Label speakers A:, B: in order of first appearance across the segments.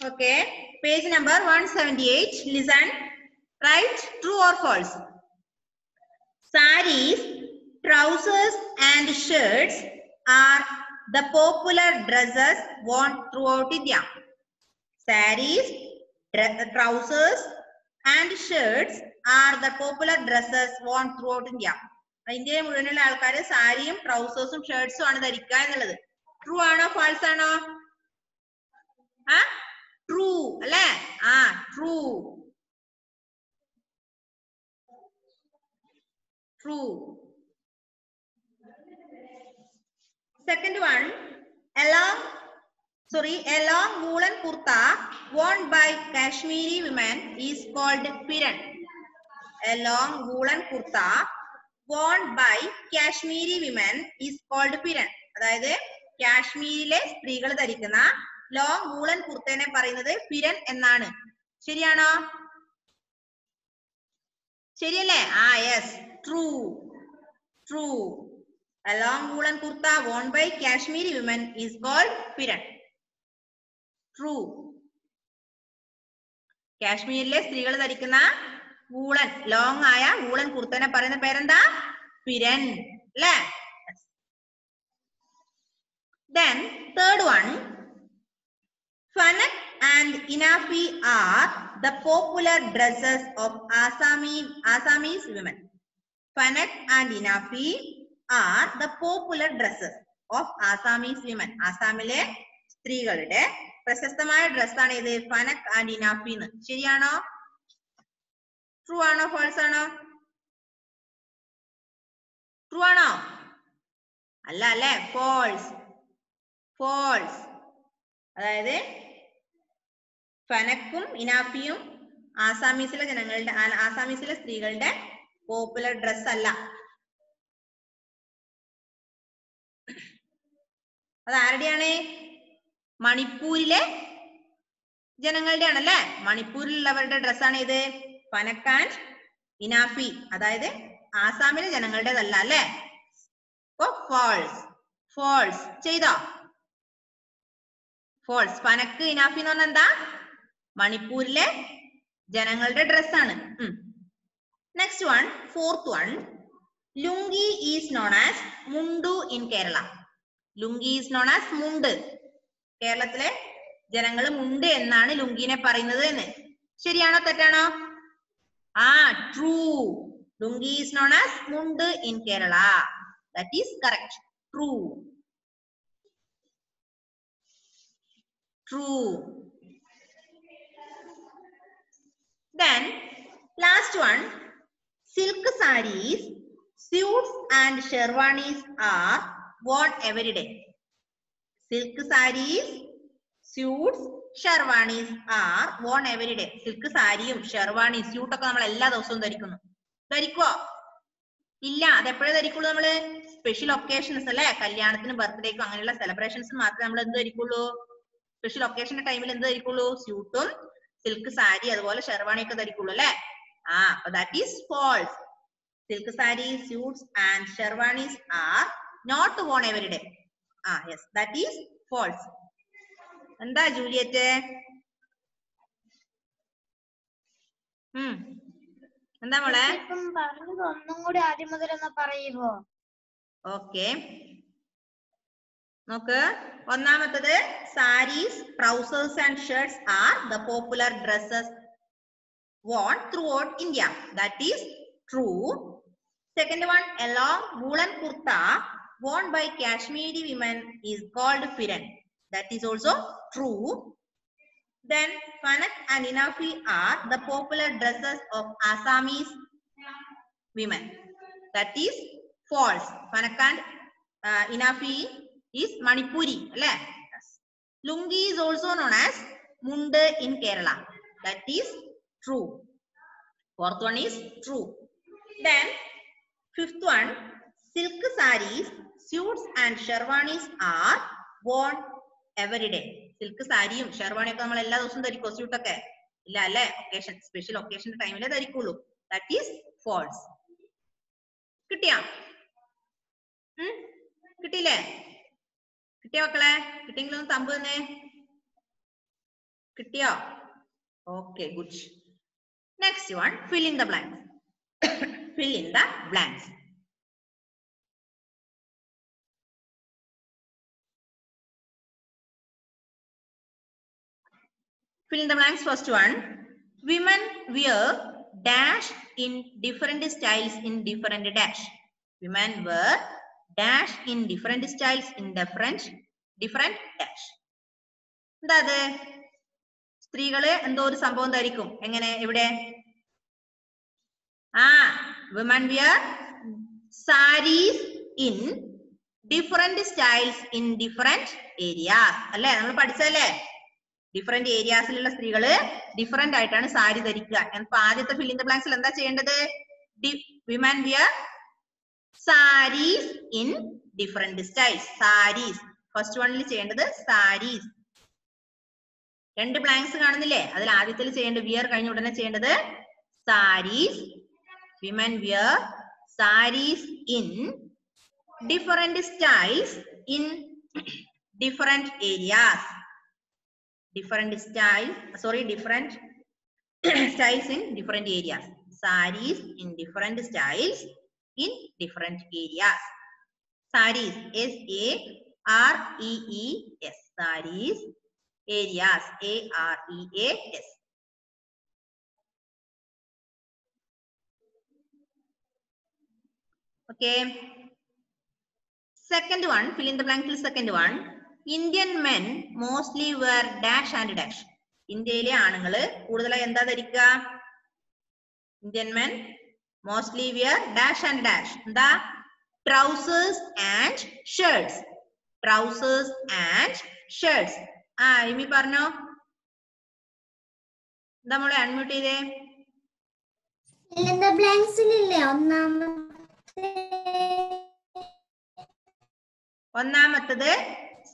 A: Okay, page number 178. Listen. Write true or false. sarees trousers, and shirts are the popular dresses worn throughout India. sarees trousers, and shirts are the popular dresses worn throughout India. ഇന്ത്യയിൽ മുഴുവനുള്ള ആൾക്കാർ സാരിയും ട്രൗസേഴ്സും ഷർട്ട്സും ആണ് ധരിക്കുക എന്നുള്ളത് true ആണോ false ആണോ ആ true അല്ലെ? ആ true true second one എലോ sorry എലോ മൂളൻ kurta worn by Kashmiri women is called pheran എലോ മൂളൻ kurta worn by Kashmiri women is called pheran അതായത് കാശ്മീരിലെ സ്ത്രീകൾ ധരിക്കുന്ന ലോങ് വൂളൻ കുർത്തേനെ പറയുന്നത് പിരൻ എന്നാണ്. ശരിയാണോ? ശരിയല്ലേ? ആ yes true true A long woolen kurta worn by Kashmiri women is called. True. കാശ്മീരിലെ സ്ത്രീകൾ ധരിക്കുന്ന വൂളൻ ലോങ് ആയ വൂളൻ കുർത്തനെ പറയുന്ന പേരെന്താ? പിരൻ. അല്ലേ then third one phanek and innaphi are the popular dresses of Assami Assamese women phanek and innaphi are the popular dresses of Assamese women ആസാമിലെ സ്ത്രീകളുടെ പ്രശസ്തമായ ഡ്രസ്സാണ് ഇത് ഫനക് ആൻഡ് ഇനാഫി എന്ന് ശരിയാണോ? ട്രൂ ആണോ? ഫാൾസ് ആണോ? ട്രൂ ആണോ? അല്ല അല്ലേ? ഫോൾസ് ഫോൾസ് അതായത് ഫനക്കും ഇനാഫിയും ആസാമീസിലെ ജനങ്ങളുടെ ആസാമീസിലെ സ്ത്രീകളുടെ പോപ്പുലർ ഡ്രസ് അല്ല. അത് ആരുടെയാണ്? മണിപ്പൂരിലെ ജനങ്ങളുടെ ആണല്ലേ മണിപ്പൂരിലുള്ളവരുടെ ഡ്രസ്സാണ് ഇത് ആൻഡ് ഇനാഫി. അതായത് ആസാമിലെ ജനങ്ങളുടേതല്ല അല്ലേ? ഫോൾസ് ഫോൾസ് ചെയ്തോ? ഫോൾസ് പനക്ക് ഇനാഫി എന്ന് എന്താ? മണിപ്പൂരിലെ ജനങ്ങളുടെ ഡ്രസ് ആണ്. Next one fourth one lungi is known as mundu in Kerala. Lungi is known as mundu. കേരളത്തിലെ ജനങ്ങൾ മുണ്ട് എന്നാണ് ലുങ്കിനെ പറയുന്നത് എന്ന്. ശരിയാണോ തെറ്റാണോ? ആ true lungi is known as mundu in Kerala. That is correct true true then last one. Silk sarees suits and sherwanis are worn every day. Silk sarees suits sherwanis are worn every day silk സാരിയും sherwani suit ഒക്കെ നമ്മൾ എല്ലാ ദിവസവും ധരിക്കുന്നു. ധരിക്കുവോ? ഇല്ല അത് എപ്പോഴേ ധരിക്കുള്ളൂ നമ്മൾ? സ്പെഷ്യൽ ഒക്കേഷൻസ് അല്ലെ? കല്യാണത്തിന് ബർത്ത്ഡേക്കും അങ്ങനെയുള്ള സെലിബ്രേഷൻസ് മാത്രമേ നമ്മൾ എന്ത് ധരിക്കുള്ളൂ? സ്പെഷ്യൽ ഒക്കേഷന്റെ ടൈമിൽ എന്ത് ധരിക്കുള്ളൂ? സ്യൂട്ടും സിൽക്ക് സാരി അതുപോലെ ഷെർവാണി ഒക്കെ ധരിക്കുള്ളൂ അല്ലെ? ആ അപ്പൊ that is false silk sari suits and sherwanis are not worn every day ആ യെസ് ദാറ്റ് ഈസ് ഫോൾസ് എന്താ ജൂലിയറ്റ്? ഉം. എന്താ മോളെ?
B: ഒന്നും കൂടി ആദ്യം മുതൽ ഒന്ന് പറയുമോ
A: ഓക്കെ നോക്ക് ഒന്നാമത്തത് saris trousers and shirts are the popular dresses worn throughout India. That is true. Second one, a long woolen kurta worn by Kashmiri women is called firan. That is also true. Then fanak and inafi are the popular dresses of Assamese women. That is false. Fanak and uh, inafi is Manipuri. Lungi is also known as Munda in Kerala. That is true. Fourth one is true. Then fifth one, silk sarees, suits and sherwanis are worn every day. Silk സാരിയും ഷെർവാണിയും ഒക്കെ നമ്മൾ എല്ലാ ദിവസവും illa ഇല്ല അല്ലെ occasion special occasion ടൈമിലെ ധരിക്കുള്ളൂ ദാറ്റ് ഈസ് ഫോൾസ് കിട്ടിയാ? കിട്ടിയില്ലേ കിട്ടിയ മക്കളെ കിട്ടിയെങ്കിലും ഒന്ന് തമ്പ് തന്നെ കിട്ടിയോ okay good next one fill in the blanks fill in the blanks fill in the blanks first one women wear dash in different styles in different dash women wear dash in different styles in different different dash. എന്താ അത്? സ്ത്രീകൾ എന്തോ ഒരു സംഭവം ധരിക്കും എങ്ങനെ? ഇവിടെ ആ women wear saris in different styles in different areas അല്ലെ? നമ്മൾ പഠിച്ചല്ലേ ഡിഫറെന്റ് ഏരിയാസിലുള്ള സ്ത്രീകൾ ഡിഫറെന്റ് ആയിട്ടാണ് സാരി ധരിക്കുക. അപ്പൊ ആദ്യത്തെ ഫില്ലിംഗ് ബ്ലാങ്ക്സിൽ എന്താ ചെയ്യേണ്ടത്? Women wear saris in different styles saris first വണ്ണിൽ ചെയ്യേണ്ടത് സാരീസ് രണ്ട് ബ്ലാങ്ക്സ് കാണുന്നില്ലേ? അതിൽ ആദ്യത്തിൽ ചെയ്യേണ്ടത് വിയർ കഴിഞ്ഞ ഉടനെ ചെയ്യേണ്ടത് saris women wear saris in different styles in different areas different style sorry different styles in different areas. Sarees in different styles in different areas sarees s a r e e s sarees areas a r e a s okay second one fill in the blank till second one Indian men mostly wear dash and dash. ഇന്ത്യയിലെ ആണുങ്ങൾ കൂടുതലായി എന്താ ധരിക്കുക Indian men mostly wear dash and dash എന്താ? Trousers and shirts trousers and shirts ആ ഇമി പറഞ്ഞോ? എന്താ മോളെ അൺമ്യൂട്ട് ചെയ്തേ? ഒന്നാമത്തത്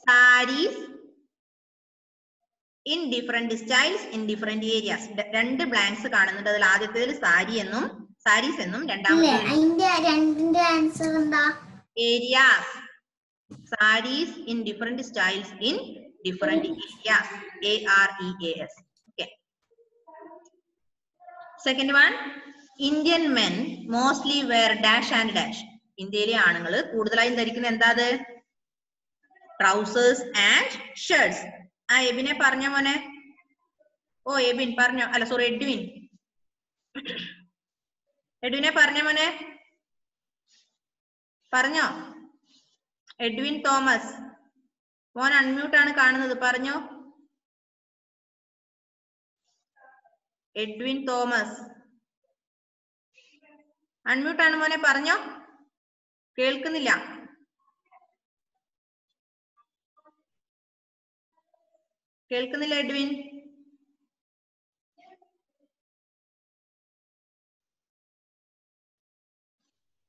A: saris in different styles in different areas രണ്ട് ബ്ലാങ്ക്സ് കാണുന്നുണ്ട്. അതിൽ ആദ്യത്തേതിൽ സാരി എന്നും സാരീസ് എന്നും
B: രണ്ടാമത്തെ ആൻസർ എന്താ?
A: Areas saris in different styles in different areas A R E A S okay second one Indian men mostly wear dash and dash ഇന്ത്യയിലെ ആണുങ്ങൾ കൂടുതലായും ധരിക്കുന്ന എന്താ അത്? ട്രൗസേഴ്സ് ആൻഡ് ഷർട്ട്സ് ആ എബിനെ പറഞ്ഞോ മോനെ. ഓ എബിൻ പറഞ്ഞോ. അല്ല സോറി എഡ്വിൻ. എഡ്വിനെ പറഞ്ഞോ മോനെ? പറഞ്ഞോ? എഡ്വിൻ തോമസ് മോൻ അൺമ്യൂട്ട് ആണ് കാണുന്നത് പറഞ്ഞോ? Edwin Thomas. അൺമ്യൂട്ട് ആണ് മോനെ പറഞ്ഞോ? കേൾക്കുന്നില്ല. കേൾക്കുന്നില്ല എഡ്വിൻ?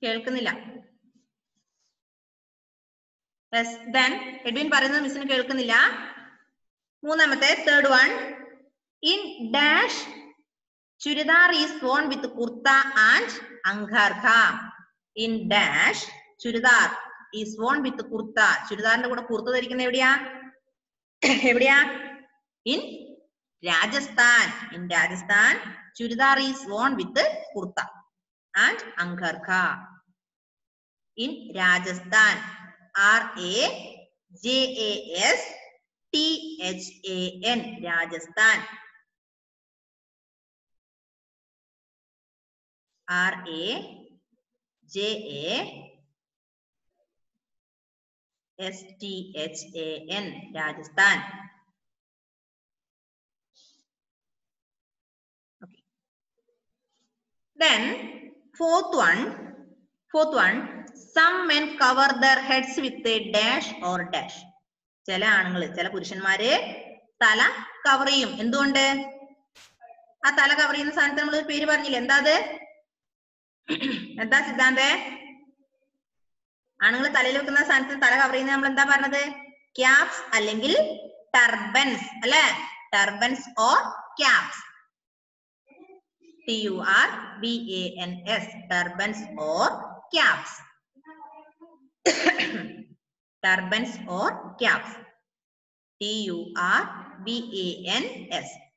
A: കേൾക്കുന്നില്ല. എഡ്വിൻ പറയുന്നത് മിസ്സിന് കേൾക്കുന്നില്ല. മൂന്നാമത്തെ third one in dash churidar is worn with kurta and angarkha in dash churidar is worn with kurta ചുരിദാറിന്റെ കൂടെ കുർത്ത ധരിക്കുന്ന എവിടെയാ? എവിടെയാ? In Rajasthan. In Rajasthan churidar is worn with kurta and Angarka. In Rajasthan, R-A-J-A-S-T-H-A-N, Rajasthan. R-A-J-A-S-T-H-A-N, Rajasthan. Okay. Then fourth one, fourth one, some men cover their heads with a dash or dash. ചില ആണുങ്ങൾ ചില പുരുഷന്മാര് തല cover ചെയ്യും. എന്തുകൊണ്ട്? ആ തല cover ചെയ്യുന്ന സാധനത്തിന് നമ്മൾ പേര് പറഞ്ഞില്ലേ? എന്താ അത്? എന്താ സിദ്ധാന്തേ? ആണുങ്ങൾ തലയിൽ വെക്കുന്ന സാധനത്തിന് തല കവർ ചെയ്യുന്നത് നമ്മൾ എന്താ പറഞ്ഞത്? ക്യാപ്സ് അല്ലെങ്കിൽ ടർബൻസ് അല്ലെ? Turbans or caps T U R B A N S turbans or caps. turbans or caps. T-U-R-B-A-N-S,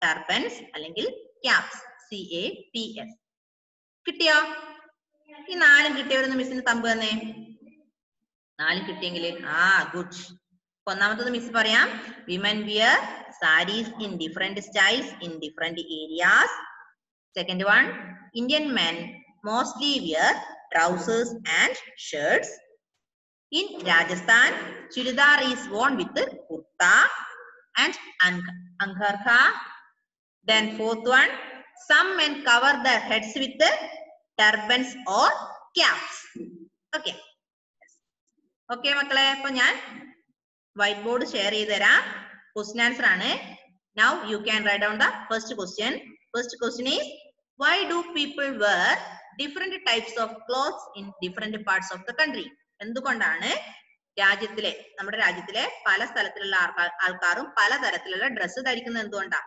A: turbans അല്ലെങ്കിൽ caps, C-A-P-S. കിട്ടിയോ ഈ നാലും കിട്ടിയവരൊന്ന് മിസ്സിന് തമ്പ് തന്നേ. നാലും കിട്ടിയെങ്കിൽ ആ ഗുഡ് ഒന്നാമത്തത് മിസ് പറയാം women wear saris in different styles in different areas second one Indian men mostly wear trousers and shirts in Rajasthan churidar is worn with kurta and ang- angarkha then fourth one some men cover their heads with turbans or caps okay okay മക്കളെ അപ്പൊ ഞാൻ white board share ചെയ്ത് തരാം question answer ആണ് now you can write down the first question first question is why do people wear different types of clothes in different parts of the country എന്തുകൊണ്ടാണ് രാജ്യത്തിലെ നമ്മുടെ രാജ്യത്തിലെ പല സ്ഥലത്തിലുള്ള ആൾക്കാരും ആൾക്കാരും പലതരത്തിലുള്ള ഡ്രസ്സ് ധരിക്കുന്നത് എന്തുകൊണ്ടാ?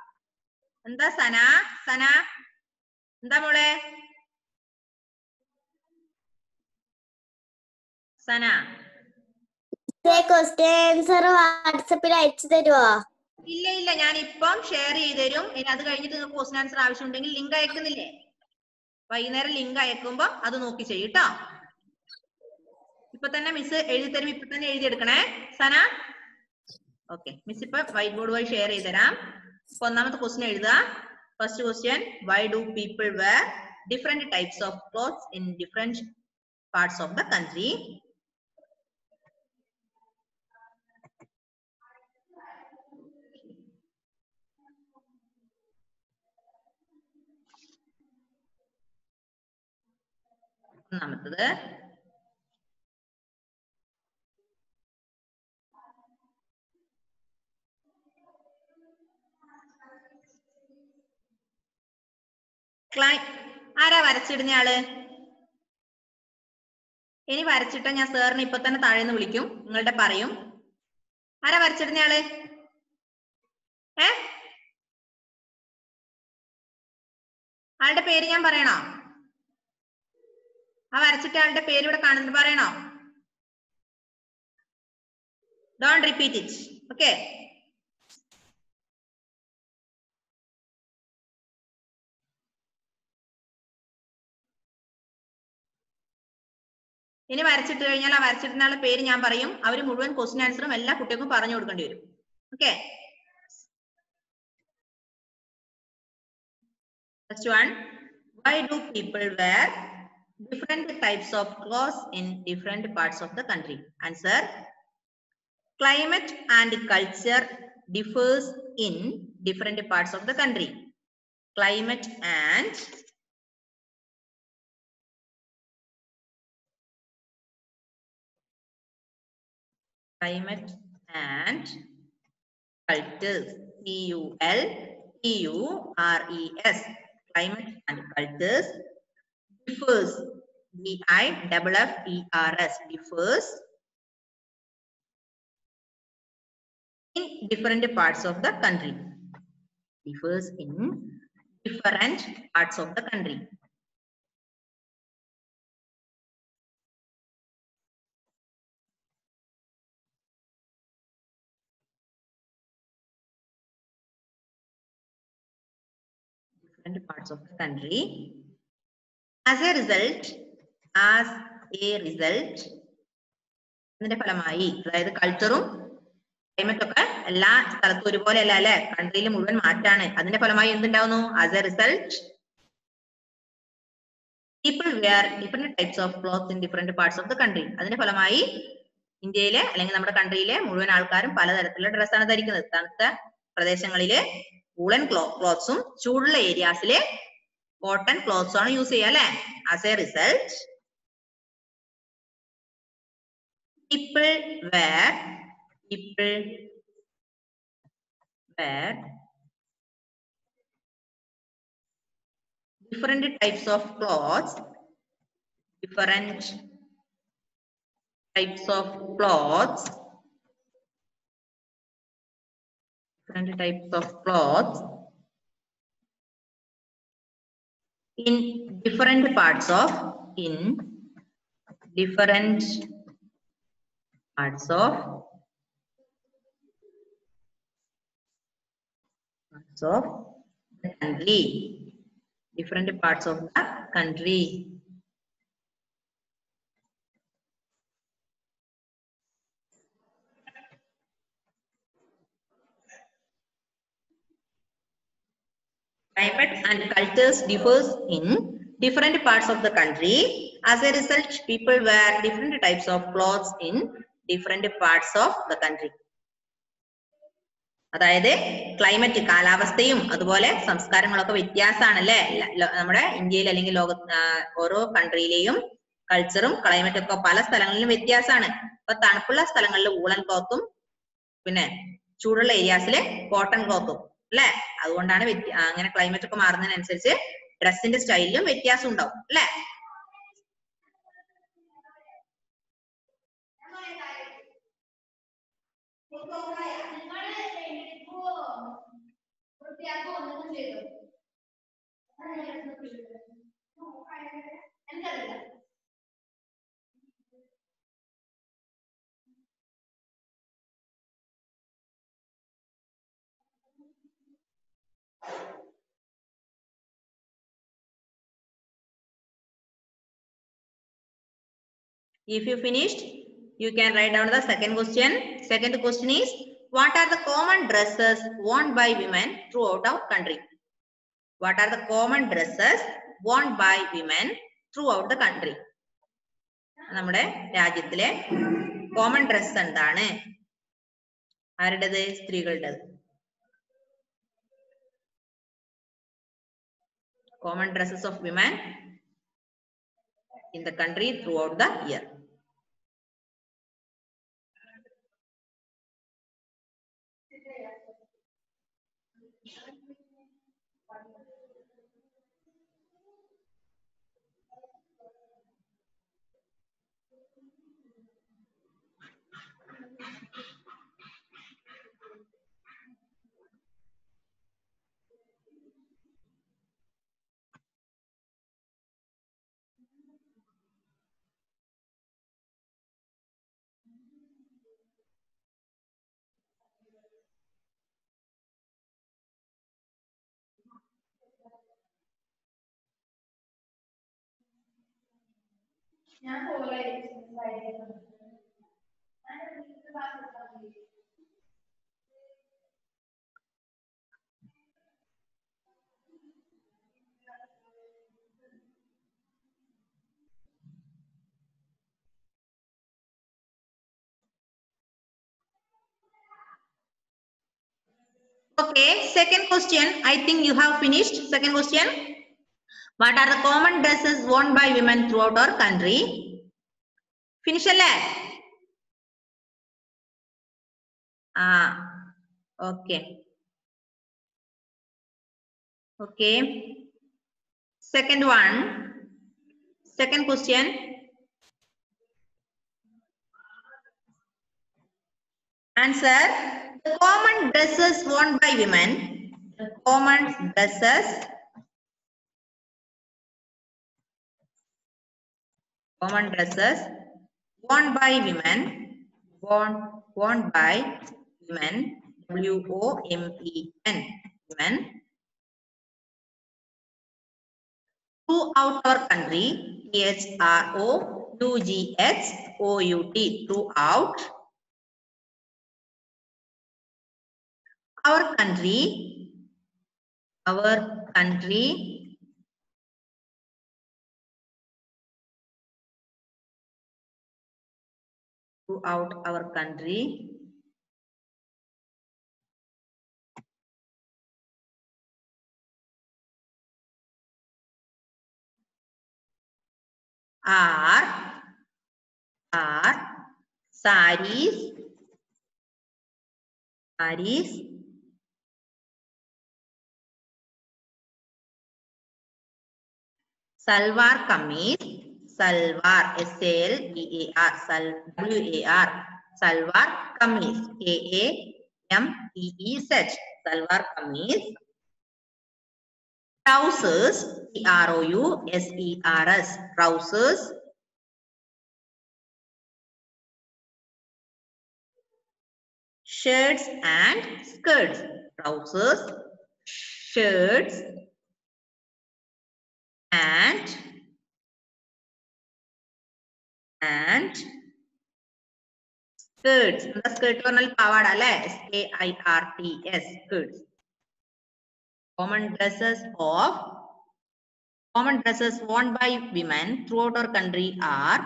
A: എന്താ സന? സന? എന്താ മോളെ? സന?
B: ക്വസ്റ്റ്യൻ ആൻസർ വാട്സപ്പിൽ അയച്ചു തരുമോ
A: ഇല്ല ഇല്ല. ഞാൻ ഇപ്പം ഷെയർ ചെയ്ത് തരും ഇനി അത് കഴിഞ്ഞിട്ട് നിങ്ങൾക്ക് ക്വസ്റ്റൻ ആൻസർ ആവശ്യമുണ്ടെങ്കിൽ ലിങ്ക് അയക്കുന്നില്ലേ? വൈകുന്നേരം ലിങ്ക് അയക്കുമ്പോ അത് നോക്കി ചെയ്യും കേട്ടോ ഇപ്പൊ തന്നെ മിസ് എഴുതി തരും ഇപ്പൊ തന്നെ എഴുതി എടുക്കണേ സന. ഓക്കെ മിസ് ഇപ്പൊ വൈറ്റ് ബോർഡ് വഴി ഷെയർ ചെയ്ത് തരാം ഒന്നാമത്തെ ക്വസ്റ്റ്യൻ എഴുതുക. First question why do people wear different types of cloth in different parts of the country ഒന്നാമത്തത്. ക്ലൈ ആരാ വരച്ചിടുന്ന ആൾ? ഇനി വരച്ചിട്ട ഞാൻ സാറിന് ഇപ്പൊ തന്നെ താഴേന്ന് വിളിക്കും. നിങ്ങളുടെ പറയും. ആരാ വരച്ചിടുന്ന ആൾ? ഏ? ആളുടെ പേര് ഞാൻ പറയണോ? ആ വരച്ചിട്ട് ആളുടെ പേര് ഇവിടെ കാണുന്നുണ്ട്. പറയണോ? ഡോണ്ട് റിപ്പീറ്റ് ഇറ്റ് ഓക്കെ ഇനി വരച്ചിട്ട് കഴിഞ്ഞാൽ ആ വരച്ചിട്ടുന്ന ആളുടെ പേര് ഞാൻ പറയും. അവർ മുഴുവൻ ക്വസ്റ്റ്യൻ ആൻസറും എല്ലാ കുട്ടികൾക്കും പറഞ്ഞു കൊടുക്കേണ്ടി വരും. Okay first one why do people wear different types of clothes in different parts of the country. Answer climate and culture differs in different parts of the country. Climate and climate and cultures c u l t u r e s. Climate and cultures differs. D i double f e r s differs in different parts of the country. Differs in different parts of the country. Different parts of the country. As a result, as a result, അതിന്റെ ഫലമായി അതായത് കൾച്ചറും climate ഒക്കെ എല്ലാ സ്ഥലത്തും ഒരുപോലെ അല്ല? കൺട്രിയിൽ മുഴുവൻ മാറ്റാണ്. അതിന്റെ ഫലമായി എന്തുണ്ടാവുന്നു? As a result people wear different types of cloth in different parts of the country അതിന്റെ ഫലമായി ഇന്ത്യയിലെ അല്ലെങ്കിൽ നമ്മുടെ കൺട്രിയിലെ മുഴുവൻ ആൾക്കാരും പലതരത്തിലുള്ള ഡ്രസ്സാണ് ധരിക്കുന്നത്. തണുത്ത പ്രദേശങ്ങളിലെ വൂളൻ ക്ലോ ക്ലോത്ത്സും ചൂടുള്ള ഏരിയാസിൽ കോട്ടൺ ക്ലോത്ത്സും ആണ് യൂസ് ചെയ്യുക അല്ലെ as a result people wear people wear different types of clothes different types of clothes different types of clothes in different parts of in different parts of parts of the country. Different parts of the country. Climate and cultures differs in different parts of the country. As a result people wear different types of clothes in different parts of the country. അതായത് climate കാലാവസ്ഥയും അതുപോലെ സംസ്കാരങ്ങളൊക്കെ വ്യത്യാസമാണല്ലേ? നമ്മുടെ ഇന്ത്യയിൽ അല്ലെങ്കിൽ ലോക ഓരോ കൺട്രിയിലെയും കൾച്ചറും ക്ലൈമറ്റും ഒക്കെ പല സ്ഥലങ്ങളിലും വ്യത്യാസമാണ്. ഇപ്പൊ തണുപ്പുള്ള സ്ഥലങ്ങളിൽ ഊളൻ ക്ലോത്തും പിന്നെ ചൂടുള്ള ഏരിയാസിലെ കോട്ടൺ ക്ലോത്തും അല്ലെ അതുകൊണ്ടാണ് അങ്ങനെ ക്ലൈമറ്റ് ഒക്കെ മാറുന്നതിനനുസരിച്ച് ഡ്രസ്സിന്റെ സ്റ്റൈലിലും വ്യത്യാസം ഉണ്ടാവും അല്ലെ If you finished, you can write down the second question. Second question is, what are the common dresses worn by women throughout our country? What are the common dresses worn by women throughout the country? നമ്മുടെ രാജ്യത്തിലെ common dress എന്താണ് ആരുടേത് സ്ത്രീകളുടേത് common dresses of women in the country throughout the year. Okay, second question. I think you have finished. Second question. What are the common dresses worn by women throughout our country? Finish അല്ലേ ആ okay okay second one second question Answer. The common dresses worn by women. The common dresses. Common dresses worn by women, worn, worn by women, W-O-M-E-N, women. To our country, T-H-R-O-U-G-H-O-U-T, throughout. Our country, our country, throughout our country. Are are saris saris. Salwar kameez, salwar, S-A-L-V-A-R, sal, W-A-R, salwar kameez, K-A-M-E-E-Z, salwar kameez. Trousers, T-R-O-U-S-E-R-S, trousers. Shirts and skirts, trousers, shirts and and skirts എന്താ skirt പറഞ്ഞാൽ പാവാട അല്ലെ S K I R T S skirts common dresses of common dresses worn by women throughout our country are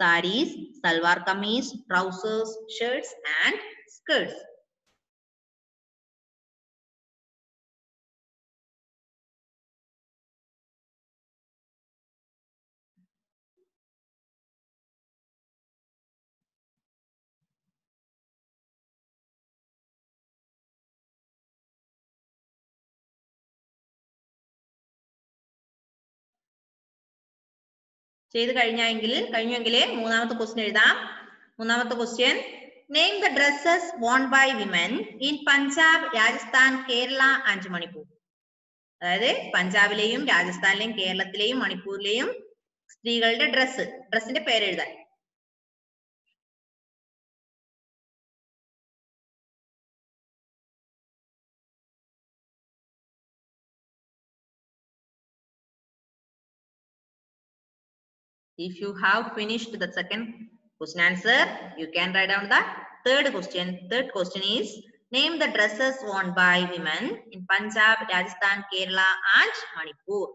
A: saris salwar kameez trousers shirts and skirts ചെയ്ത് കഴിഞ്ഞെങ്കിൽ കഴിഞ്ഞെങ്കിൽ മൂന്നാമത്തെ question എഴുതാം. മൂന്നാമത്തെ question name the dresses worn by women in Punjab Rajasthan Kerala and Manipur അതായത് പഞ്ചാബിലെയും രാജസ്ഥാനിലെയും കേരളത്തിലെയും മണിപ്പൂരിലെയും സ്ത്രീകളുടെ ഡ്രസ്സ് ഡ്രസ്സിന്റെ പേര് എഴുതാൻ If you have finished the second question answer, you can write down the third question. Third question is name the dresses worn by women in Punjab, Rajasthan, Kerala, and Manipur.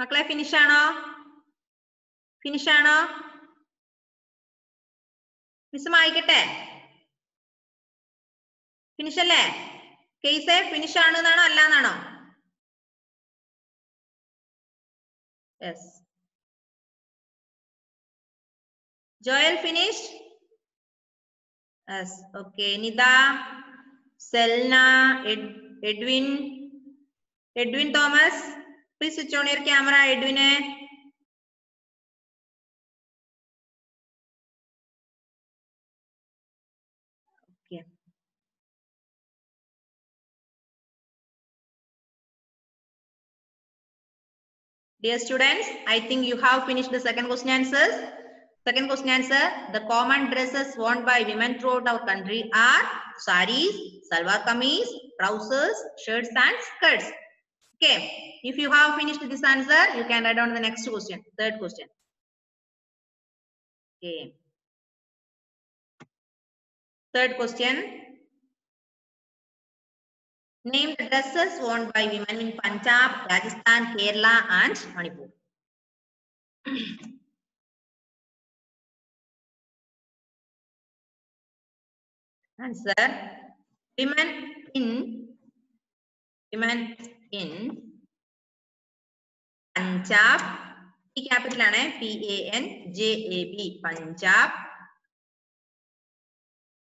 A: മക്കളെ finish ആണോ? Finish ആണോ? Miss വായിക്കട്ടെ finish അല്ലേ? Case finish ആണ് എന്നാണോ അല്ല yes Joel finish yes okay Nita Selna Edwin Edwin Thomas? Please switch on your camera, Edwin. Dear students, I think you have finished the second question answers. Second question answer, the common dresses worn by women throughout our country are sarees salwar kameez, trousers, shirts and skirts. Okay, if you have finished this answer, you can write down the next question, third question. Okay. Third question. Name the dresses worn by women in Punjab, Rajasthan, Kerala and Manipur. Answer. Women in women in Punjab. ഈ capital ആണ് P A N J A B Punjab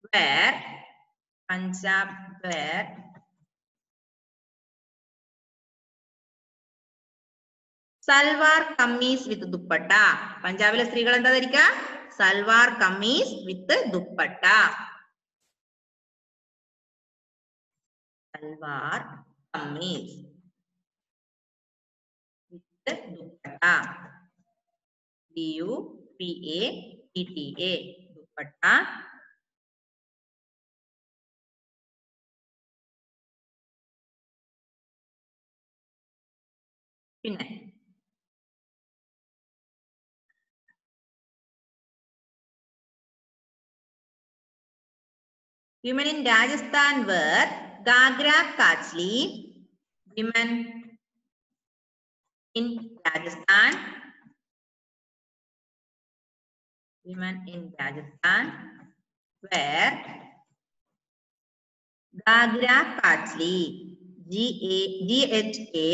A: where Punjab where salwar kameez with dupatta പഞ്ചാബിലെ സ്ത്രീകൾ എന്താ ധരിക്കുക salwar kameez with dupatta salwar kameez With dupatta D U P A T T A dupatta പിന്നെ Women in Rajasthan were Gagra Kachli. Women in Rajasthan. Women in Rajasthan where Gagra Patli, G-H-A,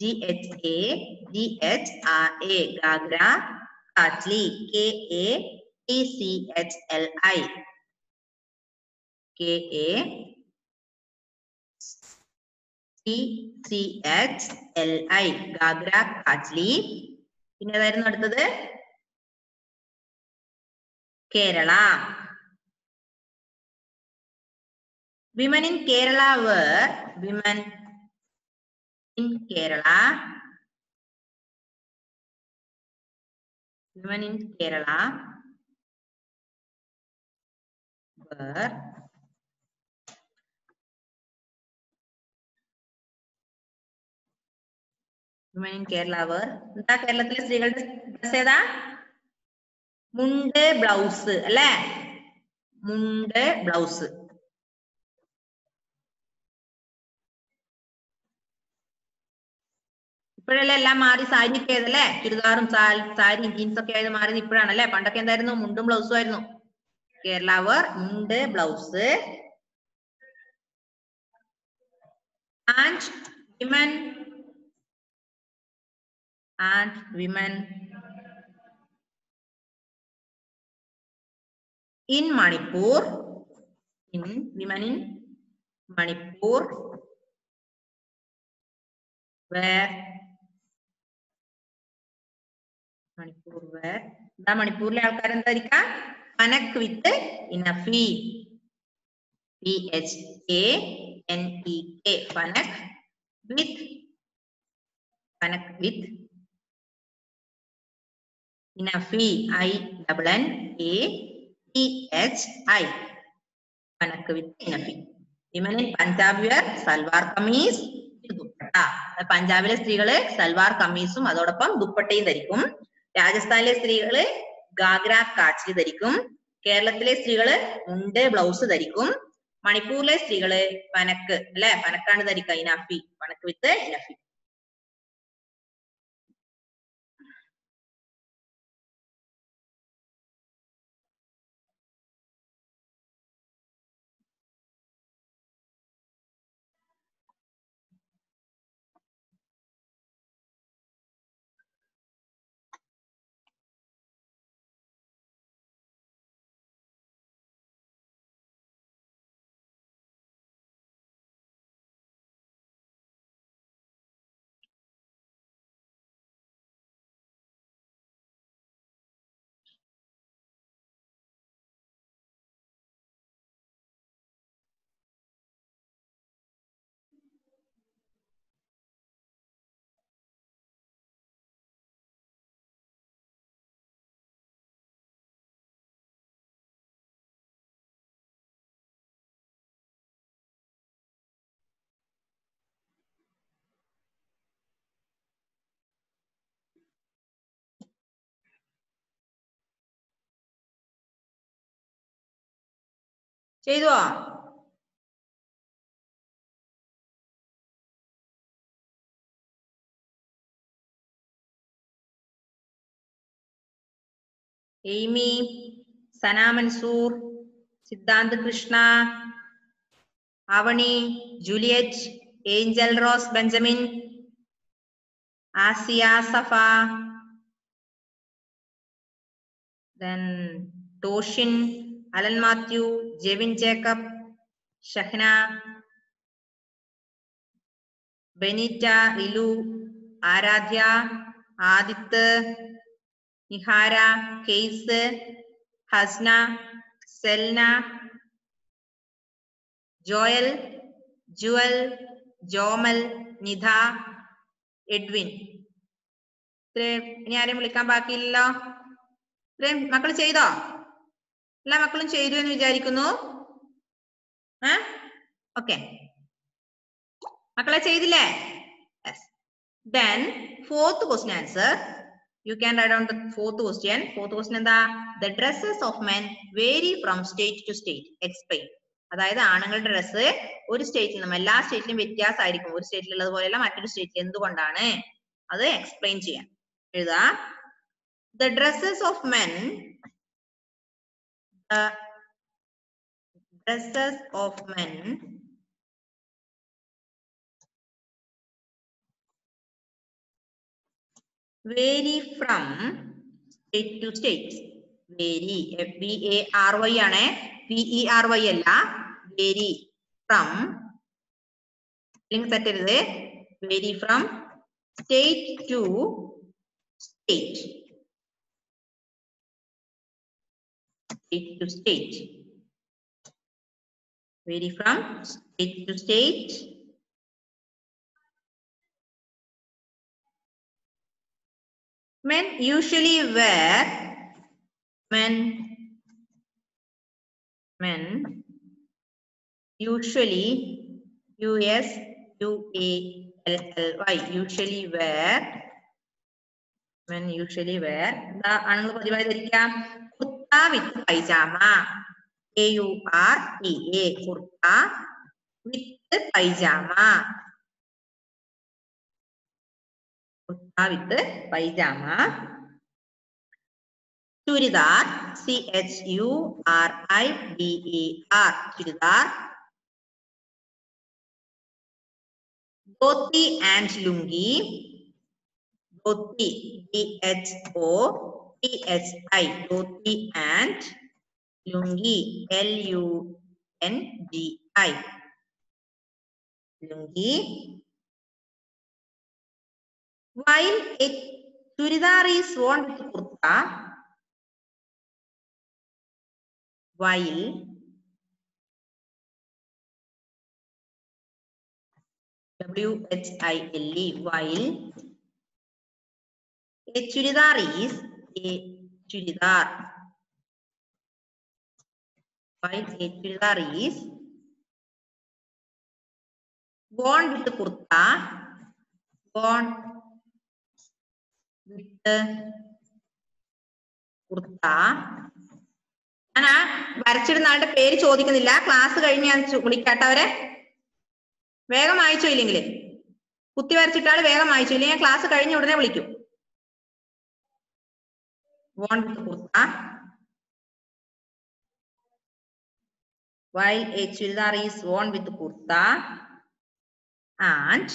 A: G-H-A, D-H-R-A, Gagra Patli, K-A-T-C-H-L-I, K-A T C H L I K A C C H L I ghagra kachli പിന്നെ ഏതായിരുന്നു അടുത്തത് Kerala women in Kerala where women in Kerala women in Kerala where women in Kerala wear എന്താ കേരളത്തിലെ സ്ത്രീകളുടെ dress ഏതാ? മുണ്ട് blouse അല്ലേ? മുണ്ട് ബ്ലൗസ് ഇപ്പോഴല്ലേ എല്ലാം മാറി? സാരി ഒക്കെ ആയതല്ലേ ചുരിദാറും സാരി ജീൻസ് ഒക്കെ ആയത് മാറിയത് ഇപ്പോഴാണല്ലേ? പണ്ടൊക്കെ എന്തായിരുന്നു? മുണ്ടും ബ്ലൗസും ആയിരുന്നു. കേരളാവർ mundu blouse and women and women in Manipur, in women in Manipur, where Manipur where എന്താ മണിപ്പൂരിലെ ആൾക്കാർ എന്തായിരിക്കാം phanek with innaphi P H A N E K phanek with phanek with innaphi I double N A T H I phanek with innaphi women Punjab wear salwar kameez dupatta. പഞ്ചാബിലെ സ്ത്രീകൾ സൽവാർ കമ്മീസും അതോടൊപ്പം ദുപ്പട്ടയും ധരിക്കും. രാജസ്ഥാനിലെ സ്ത്രീകൾ ഗാഗ്ര കാച്ചിൽ ധരിക്കും. കേരളത്തിലെ സ്ത്രീകൾ മുണ്ട് ബ്ലൗസ് ധരിക്കും. മണിപ്പൂരിലെ സ്ത്രീകൾ പനക്ക് അല്ലെ? പനക്കാണ് ധരിക്കുക ഇനഫി പനക്ക് with ഇനഫി ചെയ്തുവോ Aimy Sana Mansoor Siddhant Krishna Avani Juliet Angel Rose Benjamin Asiya Safa then Toshin Alan Mathew Jevin Jacob Shahna Benita Ilu Aaradhya Adith Nihara case Hasna Selna Joel Jewel Jomal Nidha Edwin. ഇത്രയും ഇനി ആരെയും വിളിക്കാൻ ബാക്കിയില്ലല്ലോ? ഇത്രയും മക്കൾ ചെയ്തോ? എല്ലാ മക്കളും ചെയ്തു എന്ന് വിചാരിക്കുന്നു? ഏ ഓക്കെ മക്കളെ ചെയ്തില്ലേ? Then fourth question answer you can write on the fourth question fourth question എന്താ? The dresses of men vary from state to state explain അതായത് ആണുങ്ങളുടെ ഡ്രസ്സ് ഒരു സ്റ്റേറ്റിൽ നിന്നും എല്ലാ സ്റ്റേറ്റിലും വ്യത്യാസമായിരിക്കും. ഒരു സ്റ്റേറ്റിലുള്ളത് പോലെയല്ല മറ്റൊരു സ്റ്റേറ്റിൽ എന്തുകൊണ്ടാണ്? അത് എക്സ്പ്ലെയിൻ ചെയ്യാം. എഴുതാ. The dresses of men the dresses of men vary from state to state vary f b a r y ആണ് p e r y അല്ല vary from ലിങ്ക് തെറ്റരുത് vary from state to state state to state. Vary from state to state. Men usually wear men men usually U S U A L L Y usually wear men usually wear എന്താ ആണുങ്ങൾ പതിവായി ധരിക്കാം with paijama. A U R T A kurta with paijama. kurta with paijama. Churidar C H U R I D E R churidar. Dhoti and lungi. Dhoti D H O I dhoti and lungi, L-U-N-G-I. Lungi. while a churidar is worn with kurta while w h i l e while a churidar is a chudidar. Find a chudidar is worn with kurta worn with kurta. ഞാൻ ആ ആളുടെ പേര് ചോദിക്കുന്നില്ല. Class കഴിഞ്ഞ് ഞാൻ വിളിക്കാട്ട അവരെ. വേഗം വായിച്ചോ ഇല്ലെങ്കിൽ. കുത്തി വരച്ചിട്ടാൾ വേഗം വായിച്ചു ഇല്ലെങ്കിൽ ഞാൻ ക്ലാസ് കഴിഞ്ഞ ഉടനെ വിളിക്കും. worn with kurta while a churidar is worn with kurta and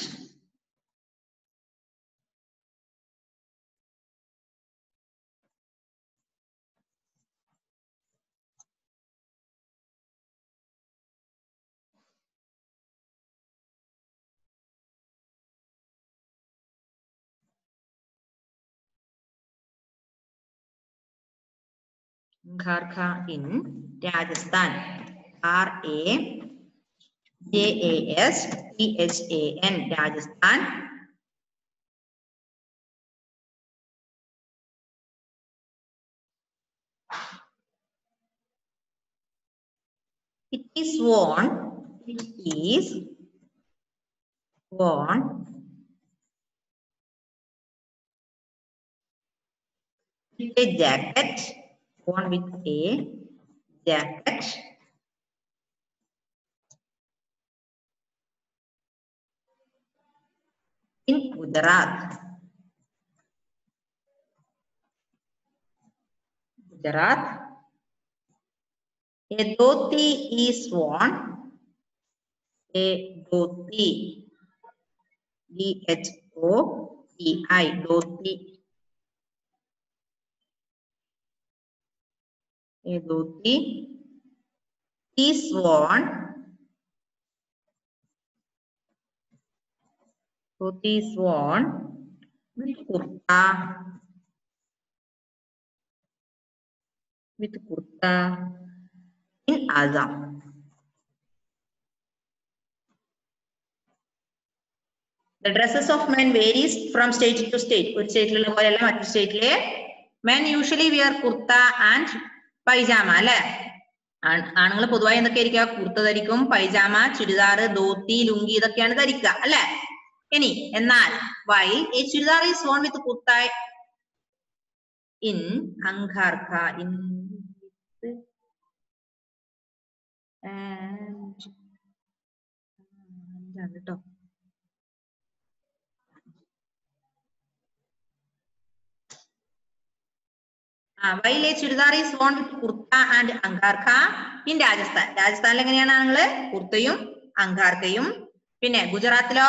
A: Gharkha in Rajasthan. R A J A S T H A N Rajasthan. It is worn. It is worn a jacket. Worn with a jacket. In Gujarat. Gujarat. A dhoti is worn. A dhoti. D H O T I. Dhoti. A dhoti is worn. Dhoti is worn with kurta. With kurta in Assam. The dresses of men varies from state to state. ഒരു സ്റ്റേറ്റിലുള്ള പോലെയല്ല മറ്റു സ്റ്റേറ്റിലെ men usually wear kurta and pyjama അല്ലെ? ആണുങ്ങൾ പൊതുവായി എന്തൊക്കെ ആയിരിക്കുക? കുർത്ത ധരിക്കും പൈജാമ ചുരിദാർ ധോത്തി ലുങ്കി ഇതൊക്കെയാണ് ധരിക്കുക അല്ലെ? ഇനി എന്നാൽ വൈ ഈ churidar is worn with kurta in angarkha in കേട്ടോ while a chudidar is kurta and angarkha. In Rajasthan. രാജസ്ഥാനിൽ എങ്ങനെയാണ് ആണുങ്ങൾ? കുർത്തയും അങ്കാർക്കയും. പിന്നെ ഗുജറാത്തിലോ?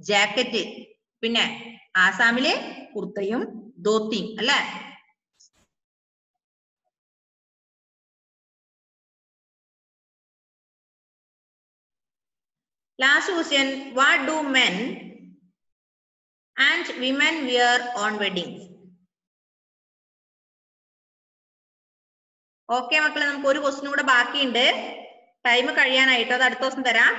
A: ജാക്കറ്റ്. പിന്നെ ആസാമിൽ കുർത്തയും ധോത്തിയും അല്ലെ? Last question what do men and women wear on weddings okay മക്കളെ നമുക്ക് ഒരു ക്വസ്റ്റിനും കൂടെ ബാക്കിയുണ്ട്. ടൈം കഴിയാനായിട്ട്? അത് അടുത്ത ദിവസം തരാം.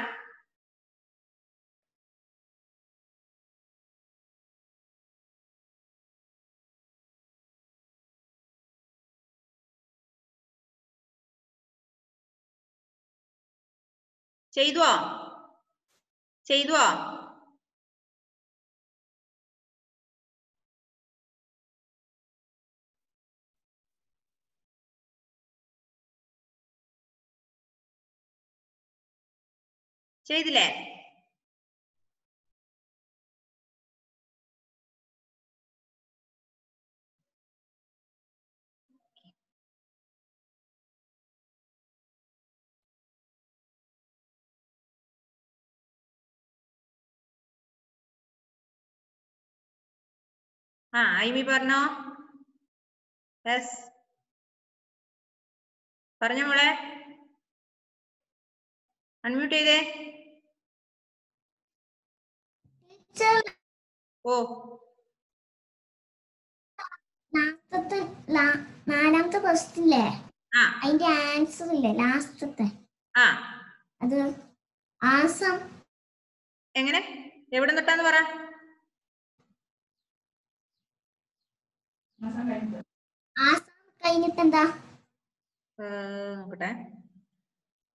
A: ചെയ്തുവോ? ചെയ്തുവോ? ചെയ്തില്ലേ? ആ ഐമി പറഞ്ഞോ? യെസ് പറഞ്ഞോ മോളെ? അൺമ്യൂട്ട് ചെയ്തേ. ഓ.
B: നാലാമത്തെ
A: ക്വസ്റ്റില്ലേ
B: അതിന്റെ ആൻസർ ഇല്ലേ ലാസ്റ്റത്തെ
A: ആ.
B: അത് ആസം.
A: എങ്ങനെ? എവിടെ നിട്ടാന്ന് പറ.
B: ആസം കഴിഞ്ഞിട്ട്. എന്താ?
A: നോക്കട്ടെ.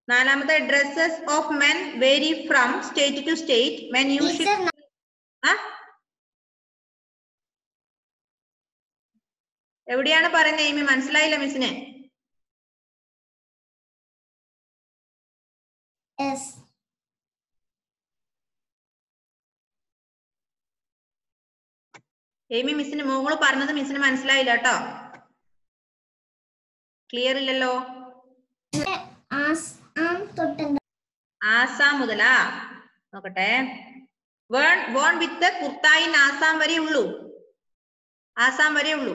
A: നാലാമത്തെ dresses of men vary from state to state men usually
B: teacher
A: ആ എവിടെയാണ് പറഞ്ഞ ഇമി മനസ്സിലായില്ല മിസ്സിന്? എമി മിസ്സിന് മോൾ പറഞ്ഞത് മിസ്സിന് മനസ്സിലായില്ല കേട്ടോ. ക്ലിയർ ഇല്ലല്ലോ?
B: ആസാം
A: മുതലാ. നോക്കട്ടെ. വേൺ വോൺ വിത്ത് കുർത്തായി ആസാം വരെ ഉള്ളൂ. ആസാം വരെ ഉള്ളൂ.